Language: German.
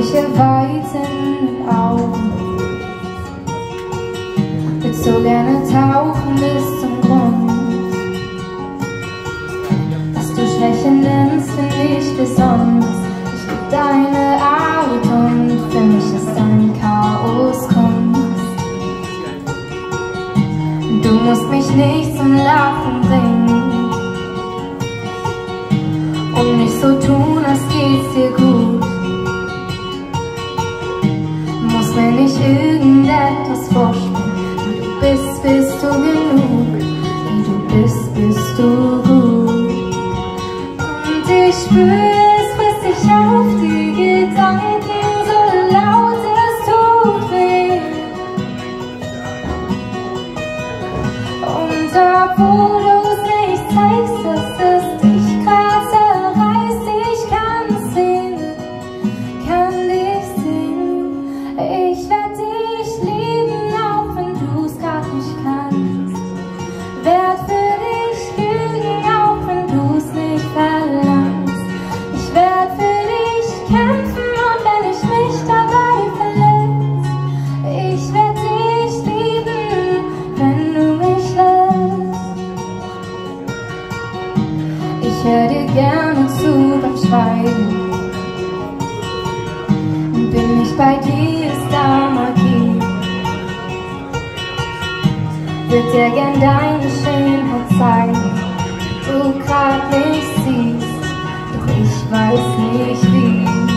unendliche Weiten Augen. Würd so gerne tauchen bis zum Grund. Was du Schwäche nennst, finde ich besonders. Ich lieb deine Art und für mich ist dein Chaos Kunst. Du musst mich nicht zum Lachen bringen und nicht so tun, als geht's dir gut. Mir nicht irgendetwas vorspielen, wie du bist, bist du genug, wie du bist, bist du gut. Und ich spür, es frisst dich auf, die Gedanken so laut, es tut weh. Und obwohl du's nicht zeigst, dass es gerne zu beim Schweigen. Bin nicht bei dir, ist da Magie. Würd dir gern deine Schönheit zeigen, du grad nicht siehst, doch ich weiß nicht wie.